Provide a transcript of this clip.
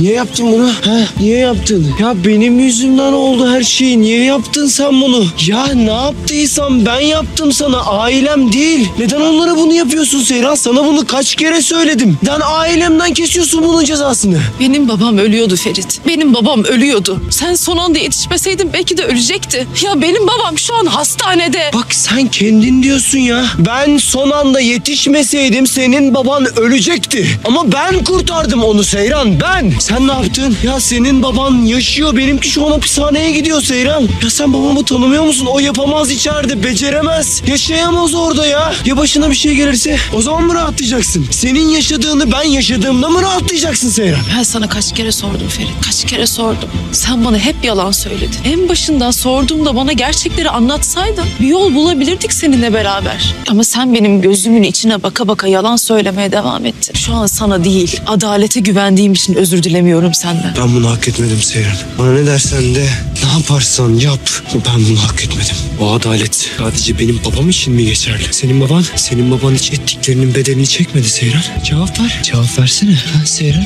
Niye yaptın bunu? Ha? Niye yaptın? Ya benim yüzümden oldu her şey. Niye yaptın sen bunu? Ya ne yaptıysam ben yaptım sana. Ailem değil. Neden onlara bunu yapıyorsun Seyran? Sana bunu kaç kere söyledim. Neden ailemden kesiyorsun bunun cezasını? Benim babam ölüyordu Ferit. Benim babam ölüyordu. Sen son anda yetişmeseydin belki de ölecekti. Ya benim babam şu an hastanede. Bak sen kendin diyorsun ya. Ben son anda yetişmeseydim senin baban ölecekti. Ama ben kurtardım onu Seyran ben. Sen ne yaptın? Ya senin baban yaşıyor benimki şu an hapishaneye gidiyor Seyran. Ya sen babamı tanımıyor musun? O yapamaz içeride beceremez. Yaşayamaz orada ya. Ya başına bir şey gelirse o zaman mı rahatlayacaksın? Senin yaşadığını ben yaşadığımda mı rahatlayacaksın Seyran? Ben sana kaç kere sordum Ferit. Kaç kere sordum. Sen bana hep yalan söyledin. En başından sorduğumda bana gerçekleri anlatsaydın bir yol bulabilirdik seninle beraber. Ama sen benim gözümün içine baka baka yalan söylemeye devam ettin. Şu an sana değil, adalete güvendiğim için özür dilemiyorum senden. Ben bunu hak etmedim Seyran. Bana ne dersen de ne yaparsan yap. Ben bunu hak etmedim. O adalet sadece benim babam için mi geçerli? Senin baban, senin baban hiç ettiklerinin bedelini çekmedi Seyran. Cevap ver. Cevap versene ha, Seyran.